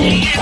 Bye.